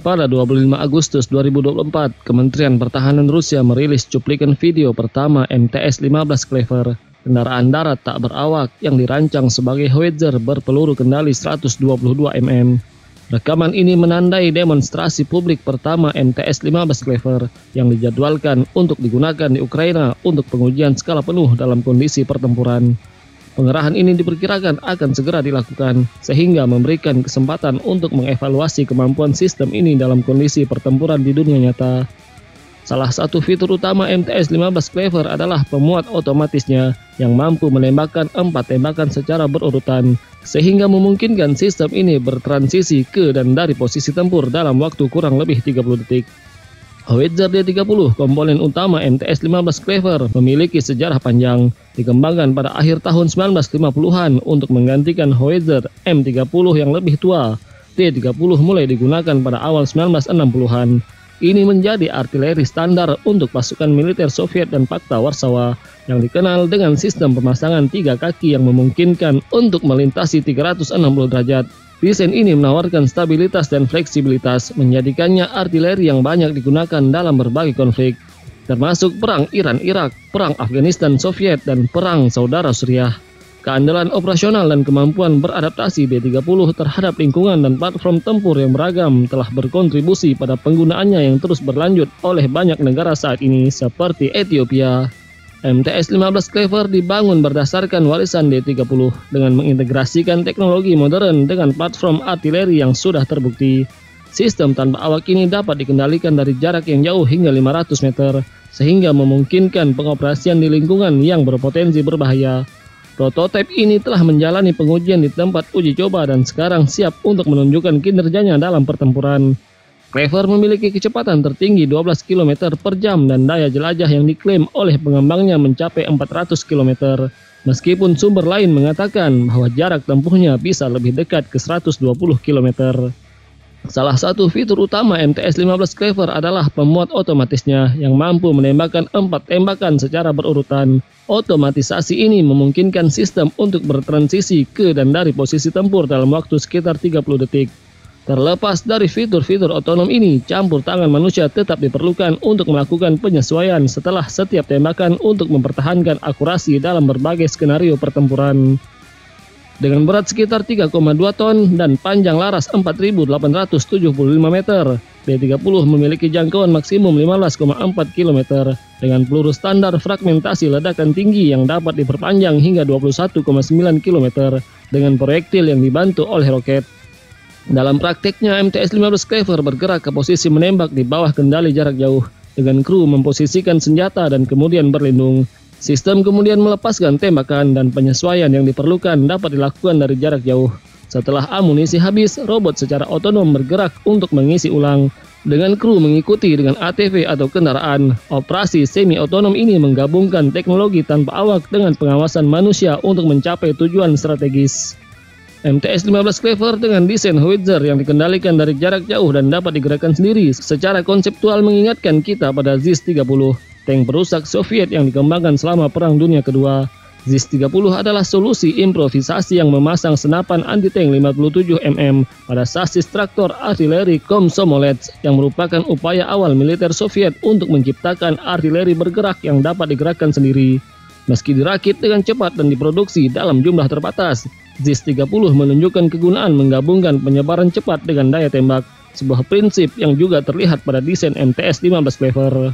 Pada 25 Agustus 2024, Kementerian Pertahanan Rusia merilis cuplikan video pertama MTS-15 Clever, kendaraan darat tak berawak yang dirancang sebagai Howitzer berpeluru kendali 122 mm. Rekaman ini menandai demonstrasi publik pertama MTS-15 Clever yang dijadwalkan untuk digunakan di Ukraina untuk pengujian skala penuh dalam kondisi pertempuran. Pengerahan ini diperkirakan akan segera dilakukan, sehingga memberikan kesempatan untuk mengevaluasi kemampuan sistem ini dalam kondisi pertempuran di dunia nyata. Salah satu fitur utama MTS-15 Clever adalah pemuat otomatisnya yang mampu menembakkan empat tembakan secara berurutan, sehingga memungkinkan sistem ini bertransisi ke dan dari posisi tempur dalam waktu kurang lebih 30 detik. Howitzer D30, komponen utama MTS-15 Clever, memiliki sejarah panjang. Dikembangkan pada akhir tahun 1950-an untuk menggantikan Howitzer M30 yang lebih tua. D30 mulai digunakan pada awal 1960-an. Ini menjadi artileri standar untuk pasukan militer Soviet dan Pakta Warsawa yang dikenal dengan sistem pemasangan tiga kaki yang memungkinkan untuk melintasi 360 derajat Desain ini menawarkan stabilitas dan fleksibilitas, menjadikannya artileri yang banyak digunakan dalam berbagai konflik, termasuk Perang Iran-Irak, Perang Afghanistan-Soviet, dan Perang Saudara Suriah. Keandalan operasional dan kemampuan beradaptasi B-30 terhadap lingkungan dan platform tempur yang beragam telah berkontribusi pada penggunaannya yang terus berlanjut oleh banyak negara saat ini seperti Ethiopia, MTS-15 Clever dibangun berdasarkan warisan D30 dengan mengintegrasikan teknologi modern dengan platform artileri yang sudah terbukti. Sistem tanpa awak ini dapat dikendalikan dari jarak yang jauh hingga 500 meter, sehingga memungkinkan pengoperasian di lingkungan yang berpotensi berbahaya. Prototipe ini telah menjalani pengujian di tempat uji coba dan sekarang siap untuk menunjukkan kinerjanya dalam pertempuran. Clever memiliki kecepatan tertinggi 12 km per jam dan daya jelajah yang diklaim oleh pengembangnya mencapai 400 km. Meskipun sumber lain mengatakan bahwa jarak tempuhnya bisa lebih dekat ke 120 km. Salah satu fitur utama MTS-15 Clever adalah pemuat otomatisnya yang mampu menembakkan empat tembakan secara berurutan. Otomatisasi ini memungkinkan sistem untuk bertransisi ke dan dari posisi tempur dalam waktu sekitar 30 detik. Terlepas dari fitur-fitur otonom ini, campur tangan manusia tetap diperlukan untuk melakukan penyesuaian setelah setiap tembakan untuk mempertahankan akurasi dalam berbagai skenario pertempuran. Dengan berat sekitar 3,2 ton dan panjang laras 4.875 meter, B-30 memiliki jangkauan maksimum 15,4 km dengan peluru standar fragmentasi ledakan tinggi yang dapat diperpanjang hingga 21,9 km dengan proyektil yang dibantu oleh roket. Dalam prakteknya, MTS-15 Clever bergerak ke posisi menembak di bawah kendali jarak jauh, dengan kru memposisikan senjata dan kemudian berlindung. Sistem kemudian melepaskan tembakan dan penyesuaian yang diperlukan dapat dilakukan dari jarak jauh. Setelah amunisi habis, robot secara otonom bergerak untuk mengisi ulang. Dengan kru mengikuti dengan ATV atau kendaraan, operasi semi-otonom ini menggabungkan teknologi tanpa awak dengan pengawasan manusia untuk mencapai tujuan strategis. MTS-15 Clever dengan desain Howitzer yang dikendalikan dari jarak jauh dan dapat digerakkan sendiri secara konseptual mengingatkan kita pada ZIS-30, tank perusak Soviet yang dikembangkan selama Perang Dunia Kedua. ZIS-30 adalah solusi improvisasi yang memasang senapan anti-tank 57 mm pada sasis traktor artileri Komsomolets yang merupakan upaya awal militer Soviet untuk menciptakan artileri bergerak yang dapat digerakkan sendiri. Meski dirakit dengan cepat dan diproduksi dalam jumlah terbatas, ZIS-30 menunjukkan kegunaan menggabungkan penyebaran cepat dengan daya tembak, sebuah prinsip yang juga terlihat pada desain MTS-15 Clever.